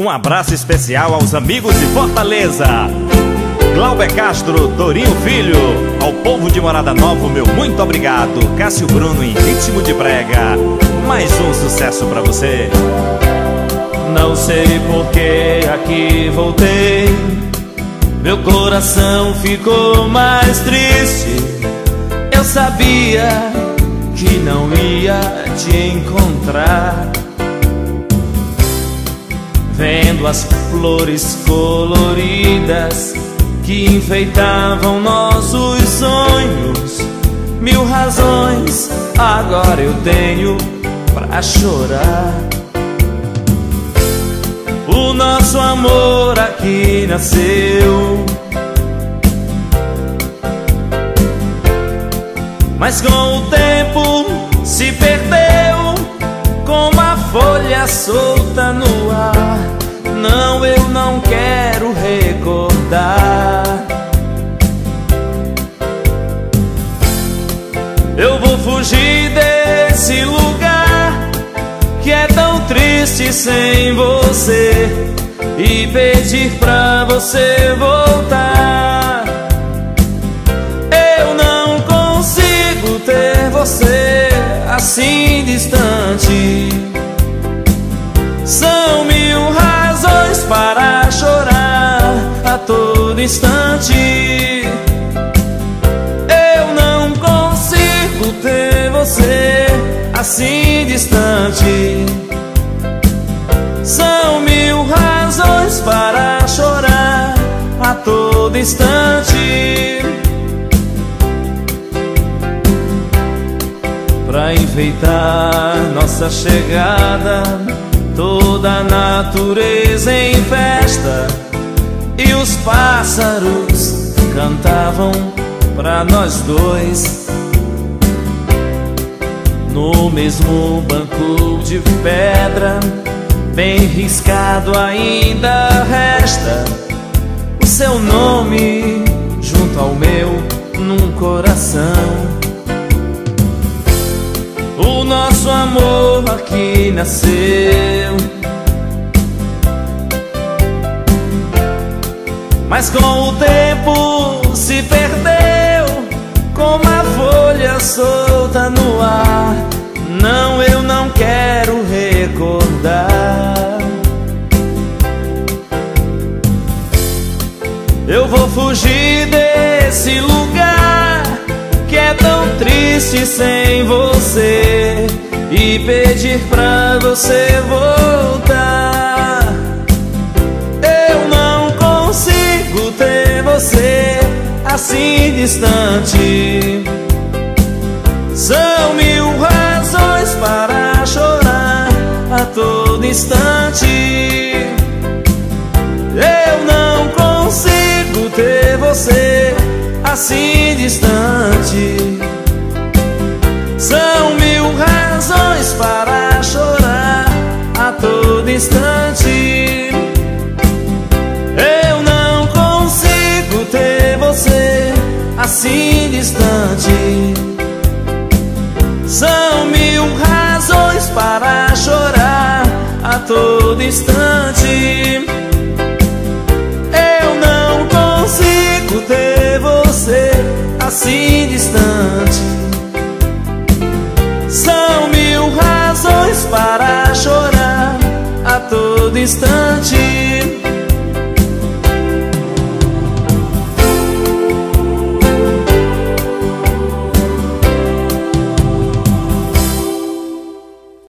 Um abraço especial aos amigos de Fortaleza. Glauber Castro, Dorinho Filho, ao povo de Morada Nova, meu muito obrigado. Cássio Bruno em ritmo de brega. Mais um sucesso para você. Não sei por que aqui voltei. Meu coração ficou mais triste. Eu sabia que não ia te encontrar. Vendo as flores coloridas que enfeitavam nossos sonhos, mil razões agora eu tenho pra chorar. O nosso amor aqui nasceu. Mas com o tempo triste sem você e pedir pra você voltar. Eu não consigo ter você assim distante. São mil razões para chorar a todo instante. Eu não consigo ter você assim distante. Todo instante. Pra enfeitar nossa chegada, toda a natureza em festa e os pássaros cantavam pra nós dois. No mesmo banco de pedra, bem riscado ainda resta seu nome junto ao meu num coração. O nosso amor aqui nasceu. Mas com o tempo se perdeu como a folha solta no ar. Não, eu não quero recordar. Fugir desse lugar que é tão triste sem você e pedir pra você voltar. Eu não consigo ter você assim distante. São mil razões para chorar a todo instante. Assim distante. São mil razões para chorar a todo instante. Eu não consigo ter você assim distante.